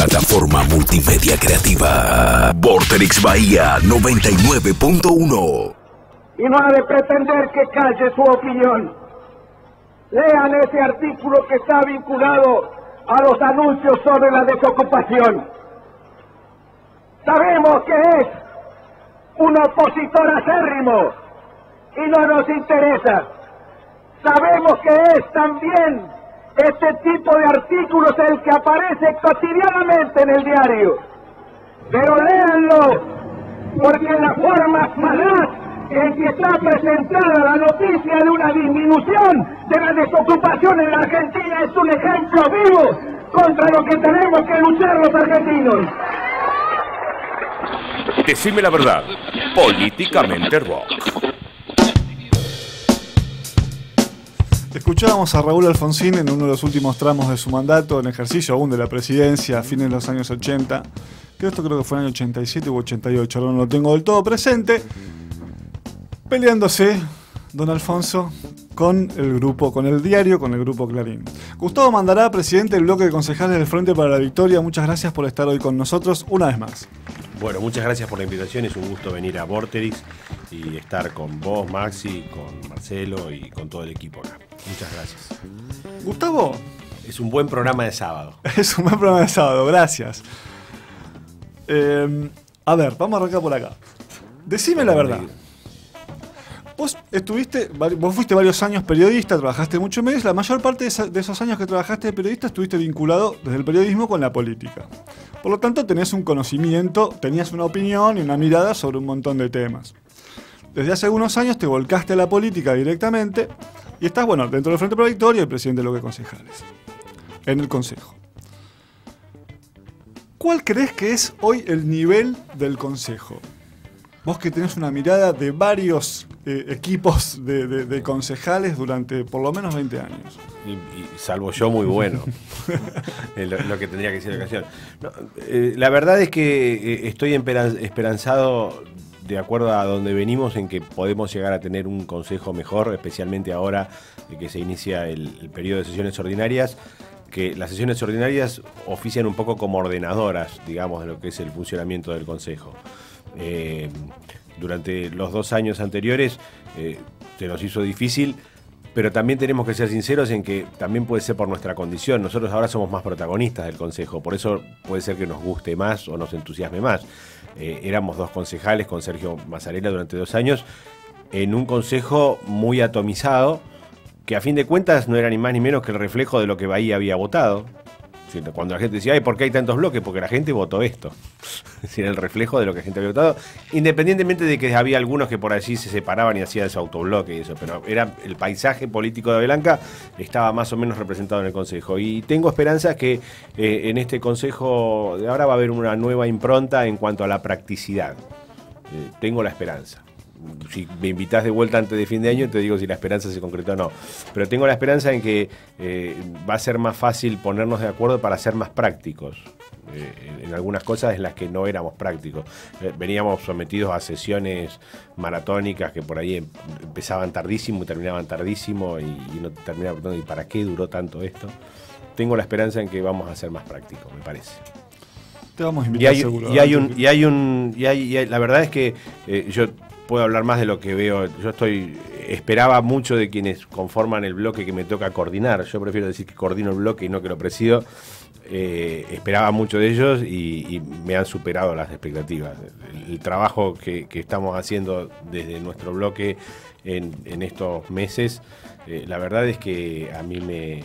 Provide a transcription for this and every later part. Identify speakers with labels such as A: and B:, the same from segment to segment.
A: plataforma multimedia creativa. Vorterix Bahía 99.1.
B: Y no ha de pretender que calle su opinión. Lean ese artículo que está vinculado a los anuncios sobre la desocupación. Sabemos que es un opositor acérrimo y no nos interesa. Sabemos que es también este tipo de artículos el que aparece cotidianamente en el diario. Pero léanlo, porque la forma falaz en que está presentada la noticia de una disminución de la desocupación en la Argentina es un ejemplo vivo contra lo que tenemos que luchar los argentinos.
A: Decime la verdad, políticamente rock.
C: Escuchábamos a Raúl Alfonsín en uno de los últimos tramos de su mandato, en ejercicio aún de la presidencia, a fines de los años 80. Que esto creo que fue en el año 87 u 88, ahora no lo tengo del todo presente. Peleándose, don Alfonso, con el grupo, con el diario, con el grupo Clarín. Gustavo Mandará, presidente del bloque de concejales del Frente para la Victoria, muchas gracias por estar hoy con nosotros una vez más.
D: Bueno, muchas gracias por la invitación. Es un gusto venir a Vorterix y estar con vos, Maxi, con Marcelo y con todo el equipo acá. Muchas gracias.
C: Gustavo.
D: Es un buen programa de sábado.
C: Es un buen programa de sábado, gracias. Eh, a ver, vamos a arrancar por acá. Decime la verdad. Vos estuviste, vos fuiste varios años periodista, trabajaste mucho medios. La mayor parte de, esos años que trabajaste de periodista estuviste vinculado desde el periodismo con la política. Por lo tanto, tenés un conocimiento, tenías una opinión y una mirada sobre un montón de temas. Desde hace algunos años te volcaste a la política directamente y estás, bueno, dentro del Frente Pro y el presidente de lo que concejales. En el Consejo. ¿Cuál crees que es hoy el nivel del Consejo? Vos que tenés una mirada de varios eh, equipos de, concejales durante por lo menos 20 años.
D: Y, salvo yo, muy bueno. lo, que tendría que decir la ocasión. Eh, la verdad es que eh, estoy esperanzado de acuerdo a donde venimos en que podemos llegar a tener un consejo mejor, especialmente ahora que se inicia el, periodo de sesiones ordinarias que las sesiones ordinarias ofician un poco como ordenadoras, digamos, de lo que es el funcionamiento del Consejo. Eh, durante los dos años anteriores eh, se nos hizo difícil, pero también tenemos que ser sinceros en que también puede ser por nuestra condición. Nosotros ahora somos más protagonistas del Consejo, por eso puede ser que nos guste más o nos entusiasme más. Eh, éramos dos concejales con Sergio Mazarela durante dos años en un consejo muy atomizado que a fin de cuentas no era ni más ni menos que el reflejo de lo que Bahía había votado. Cuando la gente decía, Ay, ¿por qué hay tantos bloques? Porque la gente votó esto. Es el reflejo de lo que la gente había votado, independientemente de que había algunos que por allí se separaban y hacían ese autobloque y eso, pero era el paisaje político de Avelanca estaba más o menos representado en el Consejo. Y tengo esperanzas que eh, en este Consejo de ahora va a haber una nueva impronta en cuanto a la practicidad. Eh, tengo la esperanza si me invitas de vuelta antes de fin de año, te digo si la esperanza se concretó o no. Pero tengo la esperanza en que eh, va a ser más fácil ponernos de acuerdo para ser más prácticos. Eh, en algunas cosas en las que no éramos prácticos. Eh, veníamos sometidos a sesiones maratónicas que por ahí em, empezaban tardísimo y terminaban tardísimo y, no terminaban. ¿Y para qué duró tanto esto? Tengo la esperanza en que vamos a ser más prácticos, me parece.
C: Te vamos a invitar y
D: hay, Y hay un, y hay un, y hay, la verdad es que yo puedo hablar más de lo que veo. Yo estoy esperaba mucho de quienes conforman el bloque que me toca coordinar. Yo prefiero decir que coordino el bloque y no que lo presido. Eh, esperaba mucho de ellos y, me han superado las expectativas. El, trabajo que, estamos haciendo desde nuestro bloque en, estos meses, eh, la verdad es que a mí me,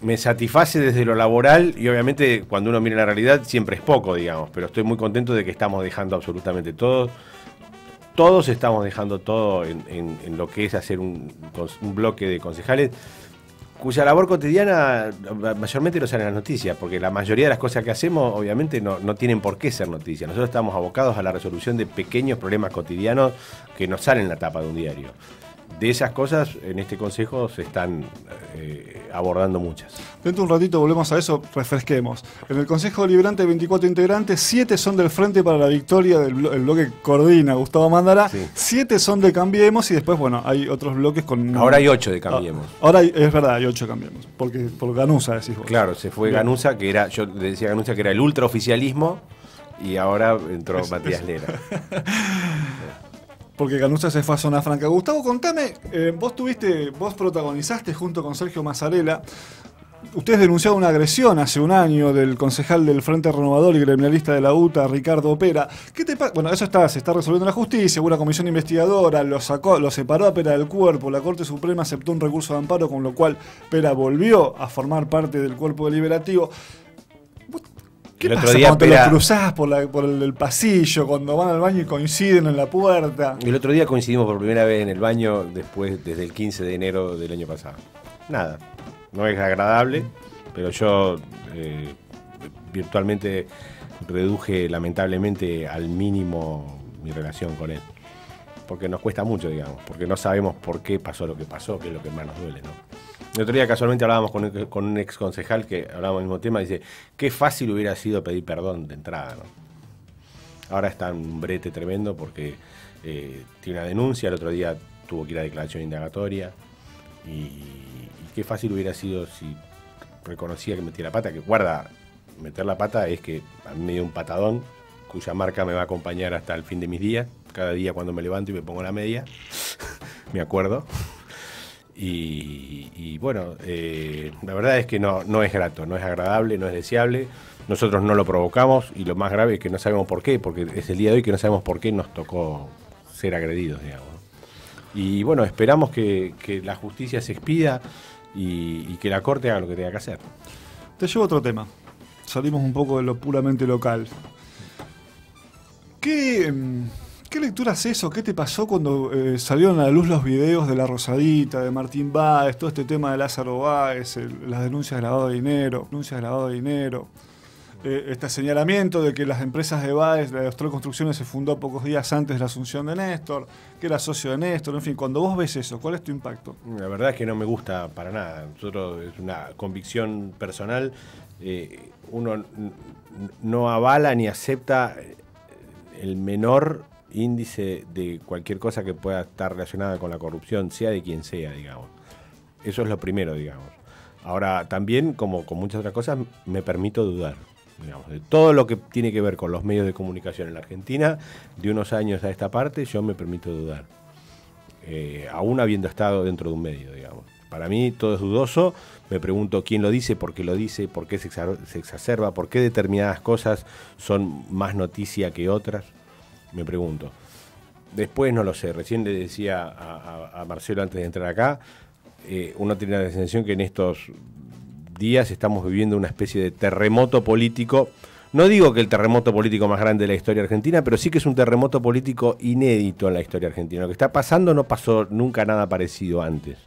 D: me, satisface desde lo laboral y obviamente cuando uno mira la realidad siempre es poco, digamos, pero estoy muy contento de que estamos dejando absolutamente todo todos estamos dejando todo en, lo que es hacer un, bloque de concejales cuya labor cotidiana mayormente no sale en las noticias, porque la mayoría de las cosas que hacemos obviamente no, tienen por qué ser noticias. Nosotros estamos abocados a la resolución de pequeños problemas cotidianos que nos salen en la tapa de un diario. De esas cosas en este consejo se están eh, abordando muchas.
C: Dentro de un ratito volvemos a eso, refresquemos. En el Consejo Deliberante de 24 integrantes, 7 son del Frente para la Victoria, del blo- el bloque que coordina Gustavo Mandara,
D: Sí.
C: 7 son de Cambiemos y después, bueno, hay otros bloques con...
D: Ahora hay ocho de Cambiemos.
C: Ah, Ahora hay- es verdad, hay 8 Cambiemos, porque por Ganusa decís vos.
D: Claro, se fue
C: Bien.
D: Ganusa, que era, yo decía Ganusa que era el ultraoficialismo, y ahora entró Matías Lera.
C: Porque Ganusa se fue a Zona Franca. Gustavo, contame, eh, vos tuviste, vos protagonizaste junto con Sergio Mazzarella, ustedes denunciaron una agresión hace un año del concejal del Frente Renovador y gremialista de la UTA, Ricardo Opera. ¿Qué te Bueno, eso está, se está resolviendo en la justicia, hubo una comisión investigadora, lo sacó, lo separó a Pera del cuerpo, la Corte Suprema aceptó un recurso de amparo, con lo cual Pera volvió a formar parte del cuerpo deliberativo. ¿Vos- ¿Qué
D: El otro día
C: cuando te
D: Pera-
C: lo cruzás por, la- por el, el pasillo, cuando van al baño y coinciden en la puerta?
D: El otro día coincidimos por primera vez en el baño después desde el 15 de enero del año pasado. Nada, no es agradable, pero yo eh, virtualmente reduje lamentablemente al mínimo mi relación con él. Porque nos cuesta mucho, digamos, porque no sabemos por qué pasó lo que pasó, que es lo que más nos duele, ¿no? El otro día casualmente hablábamos con, un- ex concejal que hablábamos del mismo tema, y dice, qué fácil hubiera sido pedir perdón de entrada, ¿no? Ahora está en un brete tremendo porque eh, tiene una denuncia, el otro día tuvo que ir a declaración indagatoria. Y, y qué fácil hubiera sido si reconocía que metía la pata, que guarda, meter la pata es que a mí me dio un patadón cuya marca me va a acompañar hasta el fin de mis días. Cada día cuando me levanto y me pongo la media, me acuerdo. Y, bueno, eh, la verdad es que no, no es grato, no es agradable, no es deseable. Nosotros no lo provocamos y lo más grave es que no sabemos por qué, porque es el día de hoy que no sabemos por qué nos tocó ser agredidos, digamos. Y bueno, esperamos que, que la justicia se expida y, y que la Corte haga lo que tenga que hacer.
C: Te llevo a otro tema. Salimos un poco de lo puramente local. ¿Qué, mm, qué lectura haces o qué te pasó cuando eh, salieron a la luz los videos de La Rosadita, de Martín Báez, todo este tema de Lázaro Báez, las denuncias de lavado de dinero, denuncias de de dinero? eh, este señalamiento de que las empresas de Báez, la de Austral Construcciones, se fundó pocos días antes de la asunción de Néstor, que era socio de Néstor, en fin, cuando vos ves eso, ¿cuál es tu impacto?
D: La verdad es que no me gusta para nada. Nosotros es una convicción personal. eh, uno no avala ni acepta el menor índice de cualquier cosa que pueda estar relacionada con la corrupción, sea de quien sea, digamos. Eso es lo primero, digamos. Ahora, también, como con muchas otras cosas, me permito dudar. Digamos, de todo lo que tiene que ver con los medios de comunicación en la Argentina, de unos años a esta parte, yo me permito dudar eh, aún habiendo estado dentro de un medio, digamos. Para mí todo es dudoso, me pregunto quién lo dice, por qué lo dice, por qué se, exa- se exacerba, por qué determinadas cosas son más noticia que otras, me pregunto. Después no lo sé, recién le decía a, Marcelo antes de entrar acá, eh, uno tiene la sensación que en estos días estamos viviendo una especie de terremoto político. No digo que el terremoto político más grande de la historia argentina, pero sí que es un terremoto político inédito en la historia argentina. Lo que está pasando no pasó nunca nada parecido antes.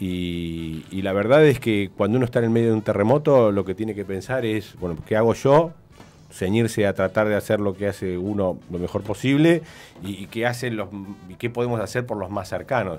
D: Y, y la verdad es que cuando uno está en el medio de un terremoto, lo que tiene que pensar es, bueno, ¿qué hago yo? Ceñirse a tratar de hacer lo que hace uno lo mejor posible y, y qué hacen los y qué podemos hacer por los más cercanos.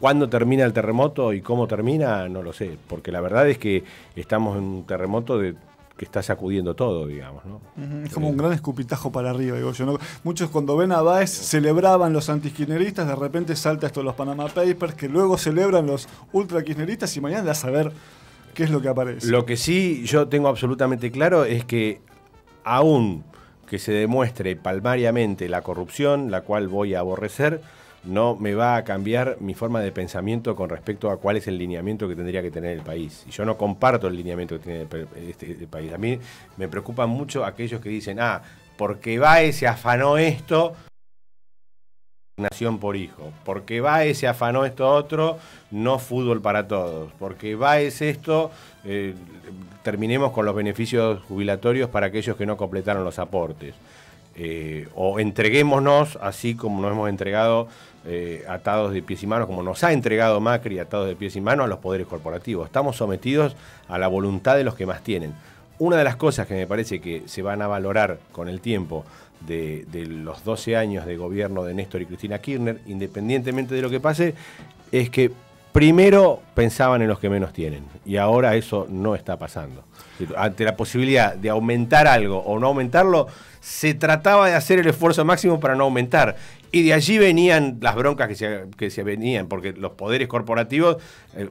D: ¿Cuándo termina el terremoto y cómo termina? No lo sé, porque la verdad es que estamos en un terremoto de, que está sacudiendo todo, digamos. ¿no?
C: Es como un gran escupitajo para arriba, digo yo. ¿no? Muchos cuando ven a Baez celebraban los antikirchneristas, de repente salta esto de los Panama Papers, que luego celebran los ultrakirchneristas y mañana vas a ver qué es lo que aparece.
D: Lo que sí yo tengo absolutamente claro es que aún que se demuestre palmariamente la corrupción, la cual voy a aborrecer, no me va a cambiar mi forma de pensamiento con respecto a cuál es el lineamiento que tendría que tener el país. Y yo no comparto el lineamiento que tiene este- país. A mí me preocupan mucho aquellos que dicen, ah, porque Baez se afanó esto, nación por hijo. Porque Baez se afanó esto otro, no fútbol para todos. Porque Baez esto, eh, terminemos con los beneficios jubilatorios para aquellos que no completaron los aportes. Eh, o entreguémonos así como nos hemos entregado eh, atados de pies y manos, como nos ha entregado Macri atados de pies y manos a los poderes corporativos. Estamos sometidos a la voluntad de los que más tienen. una de las cosas que me parece que se van a valorar con el tiempo de, de los 12 años de gobierno de Néstor y Cristina Kirchner, independientemente de lo que pase, es que primero pensaban en los que menos tienen y ahora eso no está pasando. Ante la posibilidad de aumentar algo o no aumentarlo, se trataba de hacer el esfuerzo máximo para no aumentar. Y de allí venían las broncas que se, que se venían, porque los poderes corporativos eh,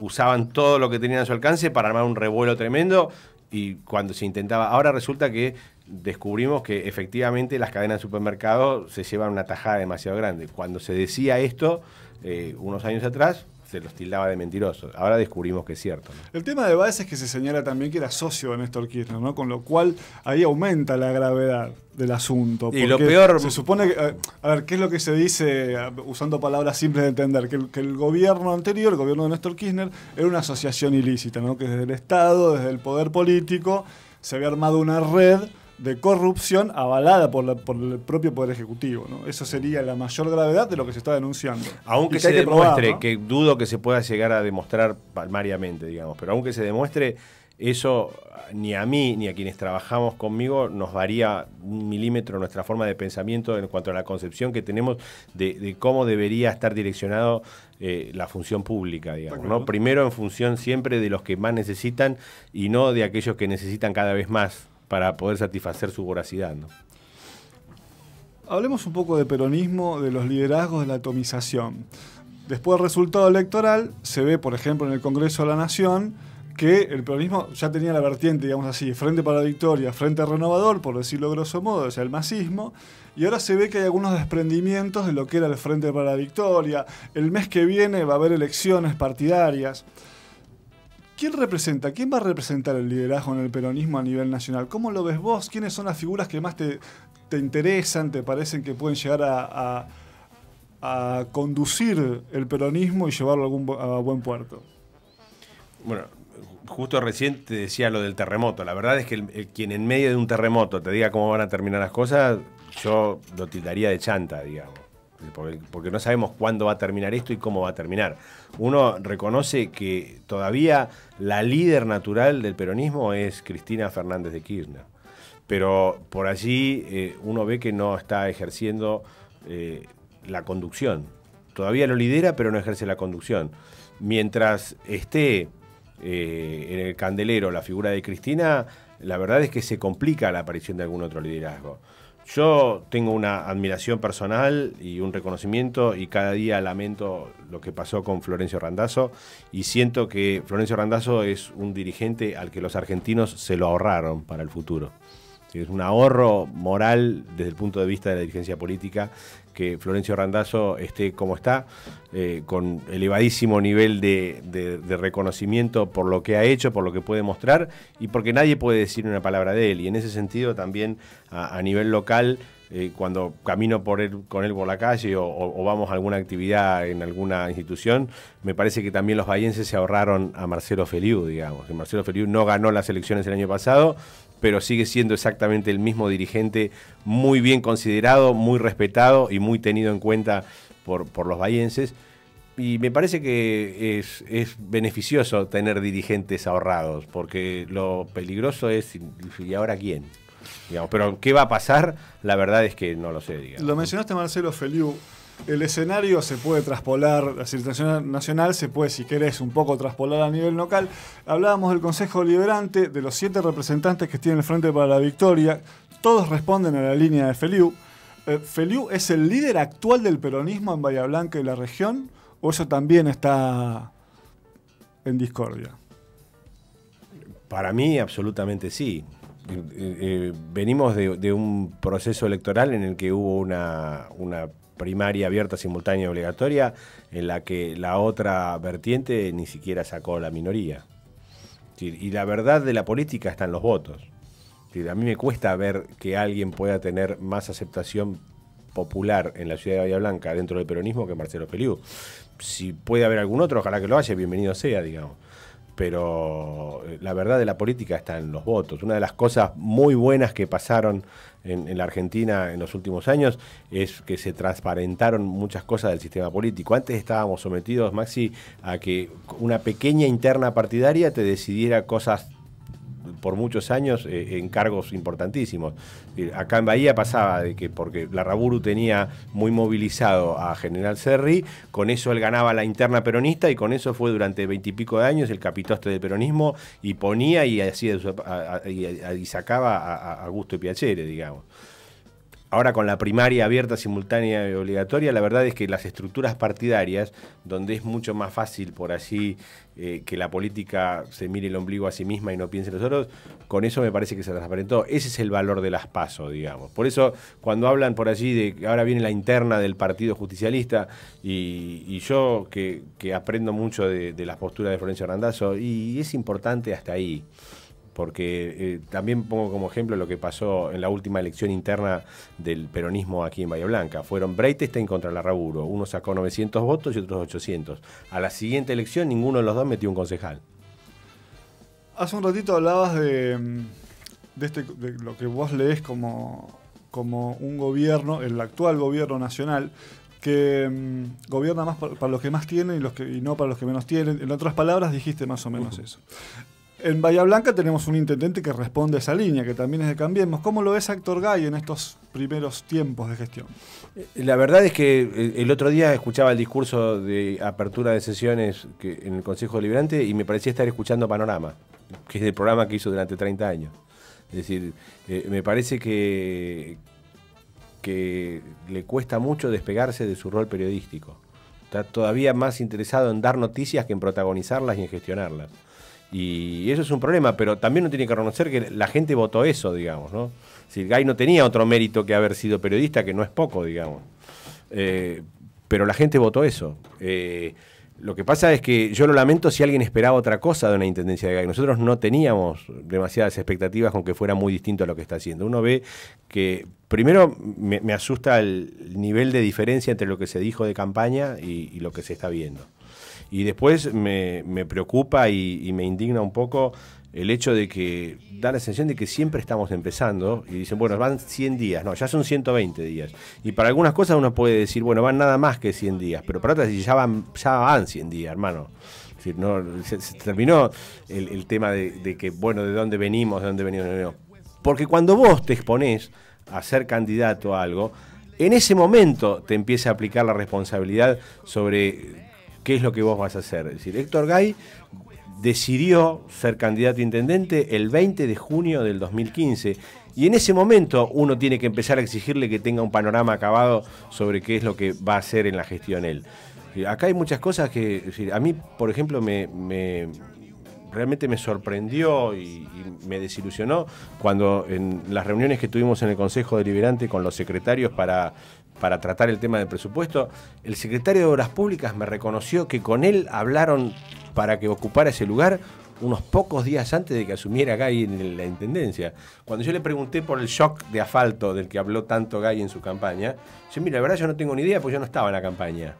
D: usaban todo lo que tenían a su alcance para armar un revuelo tremendo y cuando se intentaba, ahora resulta que descubrimos que efectivamente las cadenas de supermercados se llevan una tajada demasiado grande. Cuando se decía esto, eh, unos años atrás, se los tildaba de mentirosos. Ahora descubrimos que es cierto.
C: El tema de Báez es que se señala también que era socio de Néstor Kirchner, ¿no? Con lo cual ahí aumenta la gravedad del asunto.
D: Y lo peor-
C: Se supone que. A ver, ¿qué es lo que se dice, usando palabras simples de entender? Que el, que el gobierno anterior, el gobierno de Néstor Kirchner, era una asociación ilícita, ¿no? Que desde el Estado, desde el poder político, se había armado una red de corrupción avalada por, la- por el propio Poder Ejecutivo. ¿no? Eso sería la mayor gravedad de lo que se está denunciando.
D: Aunque se
C: que probar,
D: demuestre,
C: ¿no?
D: que dudo que se pueda llegar a demostrar palmariamente, digamos, pero aunque se demuestre, eso ni a mí ni a quienes trabajamos conmigo nos varía un milímetro nuestra forma de pensamiento en cuanto a la concepción que tenemos de, de cómo debería estar direccionado eh, la función pública, digamos. ¿no? Primero en función siempre de los que más necesitan y no de aquellos que necesitan cada vez más para poder satisfacer su voracidad, ¿no?
C: Hablemos un poco de peronismo, de los liderazgos, de la atomización. Después del resultado electoral, se ve, por ejemplo, en el Congreso de la Nación, que el peronismo ya tenía la vertiente, digamos así, Frente para la Victoria, Frente Renovador, por decirlo grosso modo, o sea, el masismo, y ahora se ve que hay algunos desprendimientos de lo que era el Frente para la Victoria. El mes que viene va a haber elecciones partidarias. ¿Quién representa? ¿Quién va a representar el liderazgo en el peronismo a nivel nacional? ¿Cómo lo ves vos? ¿Quiénes son las figuras que más te, te interesan, te parecen que pueden llegar a, a- conducir el peronismo y llevarlo a, algún, buen puerto?
D: Bueno, justo recién te decía lo del terremoto. La verdad es que el- quien en medio de un terremoto te diga cómo van a terminar las cosas, yo lo tildaría de chanta, digamos. Porque, no sabemos cuándo va a terminar esto y cómo va a terminar. Uno reconoce que todavía la líder natural del peronismo es Cristina Fernández de Kirchner. Pero por allí eh, uno ve que no está ejerciendo eh, la conducción. Todavía lo lidera, pero no ejerce la conducción. Mientras esté eh, en el candelero la figura de Cristina, la verdad es que se complica la aparición de algún otro liderazgo. Yo tengo una admiración personal y un reconocimiento y cada día lamento lo que pasó con Florencio Randazzo y siento que Florencio Randazzo es un dirigente al que los argentinos se lo ahorraron para el futuro. Es un ahorro moral desde el punto de vista de la dirigencia política que Florencio Randazzo esté como está, eh, con elevadísimo nivel de, reconocimiento por lo que ha hecho, por lo que puede mostrar y porque nadie puede decir una palabra de él. Y en ese sentido también a, nivel local, eh, cuando camino por él, con él por la calle o, vamos a alguna actividad en alguna institución, me parece que también los bahienses se ahorraron a Marcelo Feliu, digamos. Marcelo Feliu no ganó las elecciones el año pasado, pero sigue siendo exactamente el mismo dirigente, muy bien considerado, muy respetado y muy tenido en cuenta por, por los bahienses. Y me parece que es, es beneficioso tener dirigentes ahorrados, porque lo peligroso es, ¿y ahora quién? Digamos, pero ¿qué va a pasar? La verdad es que no lo sé.
C: Lo mencionaste Marcelo Feliu. El escenario se puede traspolar, la situación nacional se puede, si querés, un poco traspolar a nivel local. Hablábamos del Consejo Liberante, de los siete representantes que tiene el Frente para la Victoria. Todos responden a la línea de Feliu. Eh, ¿Feliu es el líder actual del peronismo en Bahía Blanca y la región? ¿O eso también está en discordia?
D: Para mí, absolutamente sí. Eh, eh, venimos de, un proceso electoral en el que hubo una primaria abierta, simultánea obligatoria, en la que la otra vertiente ni siquiera sacó la minoría. Y la verdad de la política está en los votos. A mí me cuesta ver que alguien pueda tener más aceptación popular en la ciudad de Bahía Blanca dentro del peronismo que Marcelo Feliu. Si puede haber algún otro, ojalá que lo haya, bienvenido sea, digamos. Pero eh, la verdad de la política está en los votos. Una de las cosas muy buenas que pasaron en, en la Argentina en los últimos años es que se transparentaron muchas cosas del sistema político. Antes estábamos sometidos, Maxi, a que una pequeña interna partidaria te decidiera cosas por muchos años eh, en cargos importantísimos. Eh, Acá en Bahía pasaba de que porque la Raburu tenía muy movilizado a General Serri, con eso él ganaba la interna peronista y con eso fue durante veintipico de años el capitoste del peronismo y ponía y hacía y, y sacaba a, a- a gusto y piacere, digamos. Ahora con la primaria abierta, simultánea y obligatoria, la verdad es que las estructuras partidarias, donde es mucho más fácil por allí eh, que la política se mire el ombligo a sí misma y no piense en los otros, con eso me parece que se transparentó. Ese es el valor de las pasos, digamos. Por eso, cuando hablan por allí de que ahora viene la interna del Partido Justicialista, y, y yo que, que aprendo mucho de, de las posturas de Florencio Randazzo, y es importante hasta ahí porque eh, también pongo como ejemplo lo que pasó en la última elección interna del peronismo aquí en Bahía Blanca. Fueron Breitestein contra Larraburo. Uno sacó 900 votos y otros 800. A la siguiente elección ninguno de los dos metió un concejal.
C: Hace un ratito hablabas de, de, este, de lo que vos lees como, como un gobierno, el actual gobierno nacional, que mm, gobierna más para, para los que más tienen y, los que, y no para los que menos tienen. En otras palabras, dijiste más o menos eso. En Bahía Blanca tenemos un intendente que responde a esa línea, que también es de Cambiemos. ¿Cómo lo ves Héctor Gay en estos primeros tiempos de gestión?
D: La verdad es que eh, el otro día escuchaba el discurso de apertura de sesiones en el Consejo Deliberante y me parecía estar escuchando Panorama, que es el programa que hizo durante 30 años. Es decir, eh, me parece que le cuesta mucho despegarse de su rol periodístico. Está todavía más interesado en dar noticias que en protagonizarlas y en gestionarlas. Y eso es un problema, pero también uno tiene que reconocer que la gente votó eso, digamos, ¿no? Si Gay no tenía otro mérito que haber sido periodista, que no es poco, digamos. Eh, pero la gente votó eso. Eh, lo que pasa es que yo lo lamento si alguien esperaba otra cosa de una intendencia de Gay. Nosotros no teníamos demasiadas expectativas con que fuera muy distinto a lo que está haciendo. Uno ve que, primero, me, asusta el nivel de diferencia entre lo que se dijo de campaña y lo que se está viendo. Y después me, me preocupa y, me indigna un poco el hecho de que da la sensación de que siempre estamos empezando y dicen, bueno, van 100 días, no, ya son 120 días. Y para algunas cosas uno puede decir, bueno, van nada más que 100 días, pero para otras ya van, ya van 100 días, hermano. Es no, se, terminó el, el tema de, de que, bueno, de dónde venimos, de dónde venimos. de dónde venimos. Porque cuando vos te exponés a ser candidato a algo, en ese momento te empieza a aplicar la responsabilidad sobre qué es lo que vos vas a hacer. Es decir, Héctor Gay decidió ser candidato a intendente el 20 de junio del 2015 y en ese momento uno tiene que empezar a exigirle que tenga un panorama acabado sobre qué es lo que va a hacer en la gestión él. Acá hay muchas cosas que, a mí, por ejemplo, me, me- realmente me sorprendió y me desilusionó cuando en las reuniones que tuvimos en el Consejo Deliberante con los secretarios para, para tratar el tema del presupuesto, el secretario de Obras Públicas me reconoció que con él hablaron para que ocupara ese lugar unos pocos días antes de que asumiera Gay en la intendencia. Cuando yo le pregunté por el shock de asfalto del que habló tanto Gay en su campaña, yo, mira, la verdad yo no tengo ni idea porque yo no estaba en la campaña.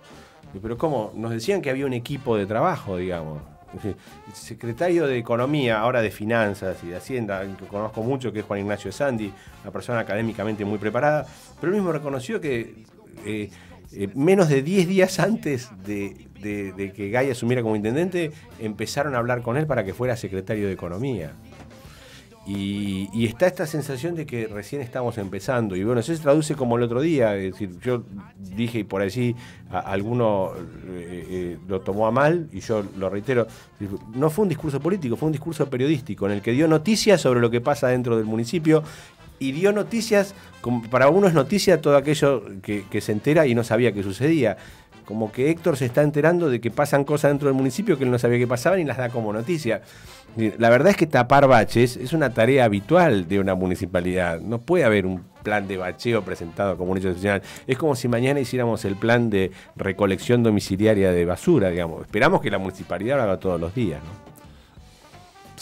D: Pero ¿cómo? Nos decían que había un equipo de trabajo, digamos. Secretario de Economía, ahora de Finanzas y de Hacienda, que conozco mucho, que es Juan Ignacio Sandi, una persona académicamente muy preparada, pero él mismo reconoció que eh, eh, menos de 10 días antes de que Gay asumiera como intendente, empezaron a hablar con él para que fuera secretario de Economía. Y, está esta sensación de que recién estamos empezando. Y bueno, eso se traduce como el otro día. Es decir, yo dije y por allí a- alguno eh, eh, lo tomó a mal, y yo lo reitero. No fue un discurso político, fue un discurso periodístico en el que dio noticias sobre lo que pasa dentro del municipio y dio noticias, como para uno es noticia todo aquello que, que se entera y no sabía que sucedía. Como que Héctor se está enterando de que pasan cosas dentro del municipio que él no sabía que pasaban y las da como noticia. La verdad es que tapar baches es una tarea habitual de una municipalidad. No puede haber un plan de bacheo presentado como un hecho excepcional. Es como si mañana hiciéramos el plan de recolección domiciliaria de basura, digamos. Esperamos que la municipalidad lo haga todos los días, ¿no?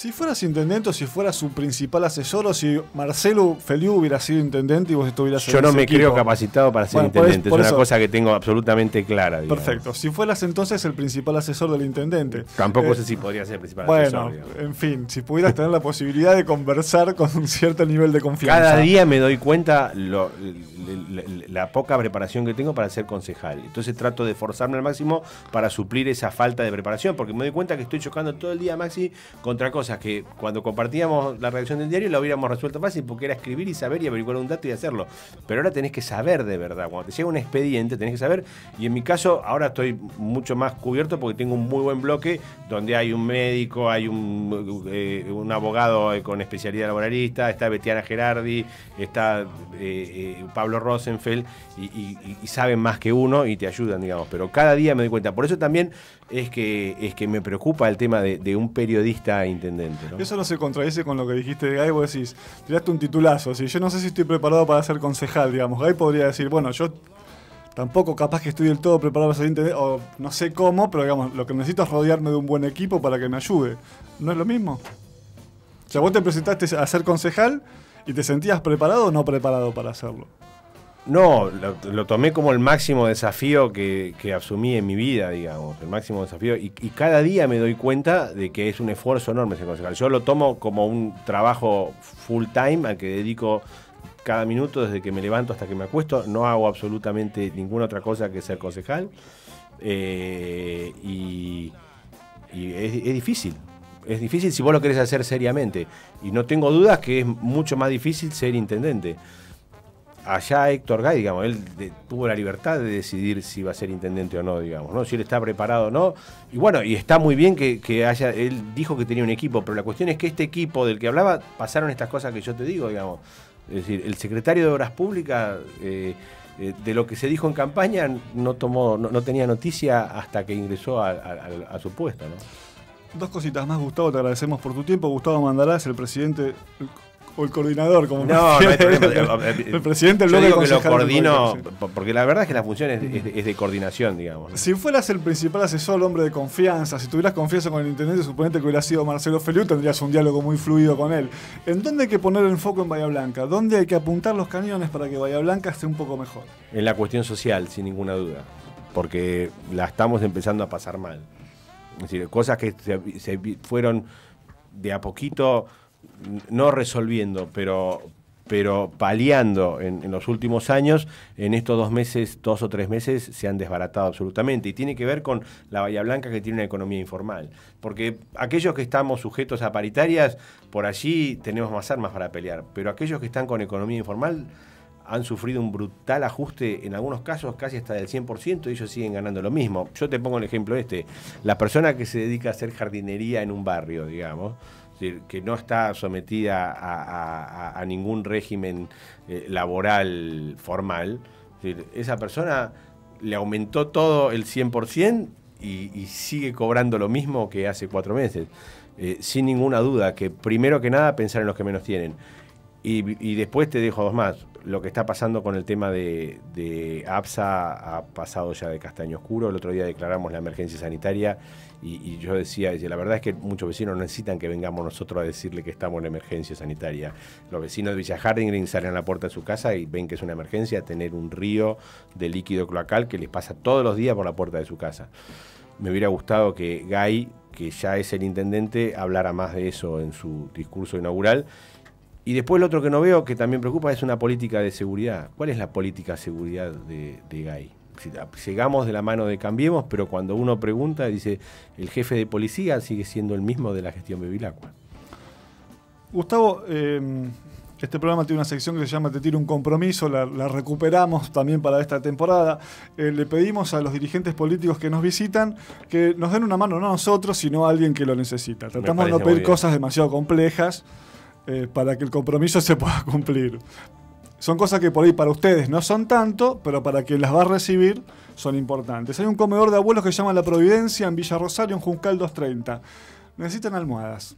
C: Si fueras intendente o si fueras su principal asesor o si Marcelo Feliu hubiera sido intendente y vos estuvieras en
D: Yo no me
C: equipo.
D: creo capacitado para ser
C: Bueno, por
D: intendente.
C: por
D: es una
C: eso-
D: cosa que tengo absolutamente clara. digamos.
C: Perfecto. Si fueras entonces el principal asesor del intendente.
D: Tampoco
C: Eh,
D: sé si podría ser el principal
C: Bueno,
D: asesor, digamos.
C: en fin, si pudieras tener la posibilidad de conversar con un cierto nivel de confianza.
D: Cada día me doy cuenta lo- la, la- la poca preparación que tengo para ser concejal. Entonces trato de forzarme al máximo para suplir esa falta de preparación, porque me doy cuenta que estoy chocando todo el día, Maxi, contra cosas que cuando compartíamos la redacción del diario lo hubiéramos resuelto fácil porque era escribir y saber y averiguar un dato y hacerlo. Pero ahora tenés que saber de verdad. Cuando te llega un expediente tenés que saber. Y en mi caso ahora estoy mucho más cubierto porque tengo un muy buen bloque donde hay un médico, hay un, eh, abogado con especialidad laboralista, está Betiana Gerardi, está eh, eh, Pablo Rosenfeld y saben más que uno y te ayudan, digamos. Pero cada día me doy cuenta. Por eso también es que, es que me preocupa el tema de, de un periodista intendente. ¿No?
C: Eso no se contradice con lo que dijiste de Gay, vos decís, tiraste un titulazo, si yo no sé si estoy preparado para ser concejal, digamos. Gay podría decir, bueno, yo tampoco capaz que estoy del todo preparado para ser intendente, o no sé cómo, pero digamos, lo que necesito es rodearme de un buen equipo para que me ayude. ¿No es lo mismo? O sea, vos te presentaste a ser concejal y te sentías preparado o no preparado para hacerlo.
D: No, lo, tomé como el máximo desafío que, que asumí en mi vida, digamos, el máximo desafío. Y, y cada día me doy cuenta de que es un esfuerzo enorme ser concejal. Yo lo tomo como un trabajo full time al que dedico cada minuto desde que me levanto hasta que me acuesto. No hago absolutamente ninguna otra cosa que ser concejal. Eh, y es difícil. Es difícil si vos lo querés hacer seriamente. Y no tengo dudas que es mucho más difícil ser intendente allá Héctor Gay, digamos, él tuvo la libertad de decidir si va a ser intendente o no, digamos, ¿no? Si él está preparado o no. Y bueno, y está muy bien que, que haya, él dijo que tenía un equipo, pero la cuestión es que este equipo del que hablaba pasaron estas cosas que yo te digo, digamos. Es decir, el secretario de Obras Públicas, eh, eh, de lo que se dijo en campaña, no tomó, no, no tenía noticia hasta que ingresó a, a- su puesto, ¿no?
C: Dos cositas más, Gustavo, te agradecemos por tu tiempo. Gustavo Mandará es el presidente o el coordinador, como
D: No, no hay problema.
C: El presidente del
D: Yo digo que lo coordino, porque la verdad es que la función es, es de- es de coordinación, digamos.
C: Si fueras el principal asesor, hombre de confianza, si tuvieras confianza con el intendente, suponete que hubiera sido Marcelo Feliu, tendrías un diálogo muy fluido con él. ¿En dónde hay que poner el foco en Bahía Blanca? ¿Dónde hay que apuntar los cañones para que Bahía Blanca esté un poco mejor?
D: En la cuestión social, sin ninguna duda. Porque la estamos empezando a pasar mal. Es decir, cosas que se, fueron de a poquito, no resolviendo, pero, pero paliando en, los últimos años, en estos dos meses, dos o tres meses, se han desbaratado absolutamente. Y tiene que ver con la Bahía Blanca que tiene una economía informal. Porque aquellos que estamos sujetos a paritarias, por allí tenemos más armas para pelear. Pero aquellos que están con economía informal han sufrido un brutal ajuste, en algunos casos casi hasta del 100%, y ellos siguen ganando lo mismo. Yo te pongo el ejemplo este, la persona que se dedica a hacer jardinería en un barrio, digamos, que no está sometida a, ningún régimen eh, laboral formal, esa persona le aumentó todo el 100% y, y sigue cobrando lo mismo que hace cuatro meses. Eh, sin ninguna duda, que primero que nada pensar en los que menos tienen. Y después te dejo dos más. Lo que está pasando con el tema de, de APSA ha pasado ya de castaño oscuro. El otro día declaramos la emergencia sanitaria y, yo decía, decía, la verdad es que muchos vecinos necesitan que vengamos nosotros a decirle que estamos en emergencia sanitaria. Los vecinos de Villa Harding salen a la puerta de su casa y ven que es una emergencia tener un río de líquido cloacal que les pasa todos los días por la puerta de su casa. Me hubiera gustado que Gay, que ya es el intendente, hablara más de eso en su discurso inaugural. Y después lo otro que no veo, que también preocupa, es una política de seguridad. ¿Cuál es la política de seguridad de, de Gay? Llegamos de la mano de Cambiemos, pero cuando uno pregunta, dice, el jefe de policía sigue siendo el mismo de la gestión Bevilacqua.
C: Gustavo, eh, este programa tiene una sección que se llama Te tiro un compromiso, la, la recuperamos también para esta temporada. Eh, le pedimos a los dirigentes políticos que nos visitan que nos den una mano, no a nosotros, sino a alguien que lo necesita. Tratamos de no pedir cosas demasiado complejas eh, para que el compromiso se pueda cumplir. Son cosas que por ahí para ustedes no son tanto, pero para quien las va a recibir son importantes. Hay un comedor de abuelos que se llama La Providencia en Villa Rosario, en Juncal 230. Necesitan almohadas.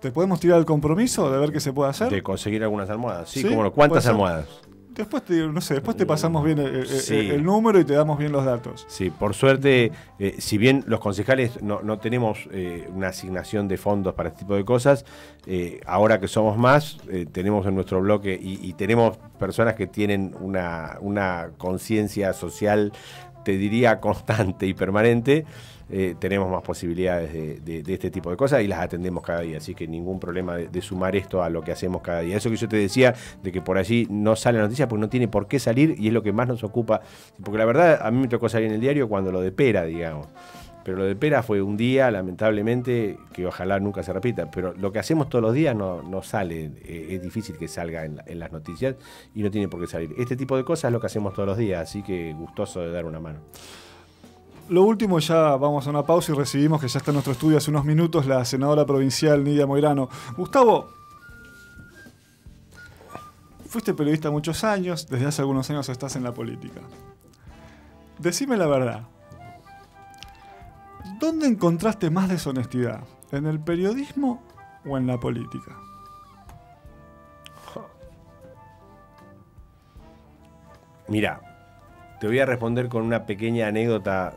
C: ¿Te podemos tirar el compromiso de ver qué se puede hacer?
D: De conseguir algunas almohadas. Sí,
C: Sí,
D: como no. ¿Cuántas almohadas?
C: Después te, no sé, después te pasamos bien el, el-
D: Sí.
C: el número y te damos bien los datos.
D: Sí, por suerte, eh, si bien los concejales no, no tenemos eh, una asignación de fondos para este tipo de cosas, eh, ahora que somos más, tenemos en nuestro bloque y, y tenemos personas que tienen una, una conciencia social, te diría, constante y permanente, eh, tenemos más posibilidades de, este tipo de cosas y las atendemos cada día. Así que ningún problema de, sumar esto a lo que hacemos cada día. Eso que yo te decía, de que por allí no sale la noticia porque no tiene por qué salir y es lo que más nos ocupa. Porque la verdad, a mí me tocó salir en el diario cuando lo de Pera, digamos. Pero lo de Pera fue un día, lamentablemente, que ojalá nunca se repita. Pero lo que hacemos todos los días no, sale, eh, es difícil que salga en, las noticias y no tiene por qué salir. Este tipo de cosas es lo que hacemos todos los días, así que gustoso de dar una mano.
C: Lo último, ya vamos a una pausa y recibimos que ya está en nuestro estudio hace unos minutos la senadora provincial Nidia Moirano. Gustavo, fuiste periodista muchos años, desde hace algunos años estás en la política. Decime la verdad. ¿Dónde encontraste más deshonestidad? ¿En el periodismo o en la política?
D: Mira, te voy a responder con una pequeña anécdota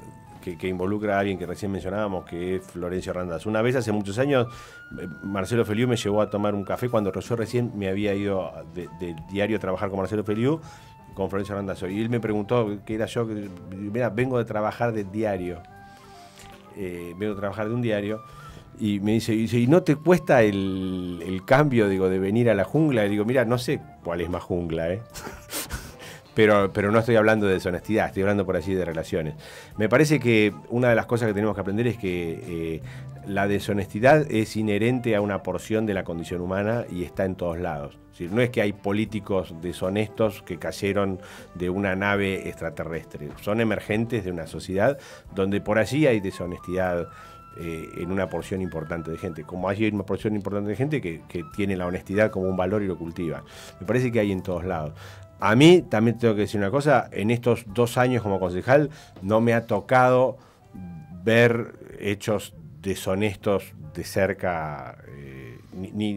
D: que, que, involucra a alguien que recién mencionábamos, que es Florencio Randaz. Una vez, hace muchos años, eh, Marcelo Feliu me llevó a tomar un café cuando yo recién me había ido del de diario a trabajar con Marcelo Feliu, con Florencio Randazzo. Y él me preguntó qué era yo, mira, vengo de trabajar del diario. Eh, vengo a trabajar de un diario. Y me dice, y, dice, ¿y no te cuesta el, el, cambio, digo, de venir a la jungla? Y digo, mira, no sé cuál es más jungla, ¿eh? pero, pero no estoy hablando de deshonestidad, estoy hablando por allí de relaciones. Me parece que una de las cosas que tenemos que aprender es que eh, la deshonestidad es inherente a una porción de la condición humana y está en todos lados. No es que hay políticos deshonestos que cayeron de una nave extraterrestre, son emergentes de una sociedad donde por allí hay deshonestidad. Eh, en una porción importante de gente, como hay una porción importante de gente que, que tiene la honestidad como un valor y lo cultiva. Me parece que hay en todos lados. A mí también tengo que decir una cosa, en estos dos años como concejal no me ha tocado ver hechos deshonestos de cerca. Eh, ni,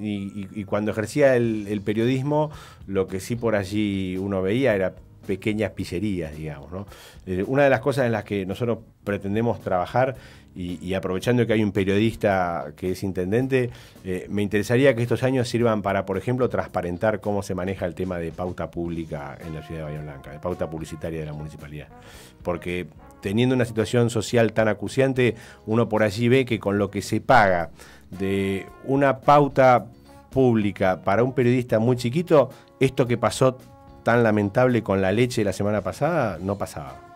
D: y, cuando ejercía el, periodismo, lo que sí por allí uno veía era pequeñas pizzerías, digamos. Eh, una de las cosas en las que nosotros pretendemos trabajar y, y, aprovechando que hay un periodista que es intendente, eh, me interesaría que estos años sirvan para, por ejemplo, transparentar cómo se maneja el tema de pauta pública en la ciudad de Bahía Blanca, de pauta publicitaria de la municipalidad. Porque teniendo una situación social tan acuciante, uno por allí ve que con lo que se paga de una pauta pública para un periodista muy chiquito, esto que pasó tan lamentable con la leche la semana pasada no pasaba.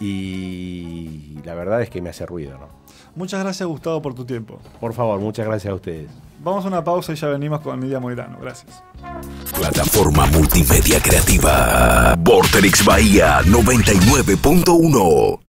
D: Y la verdad es que me hace ruido, ¿no?
C: Muchas gracias, Gustavo, por tu tiempo.
D: Por favor, muchas gracias a ustedes.
C: Vamos a una pausa y ya venimos con Nidia Moirano. Gracias.
A: Plataforma multimedia creativa. Vorterix Bahía 99.1.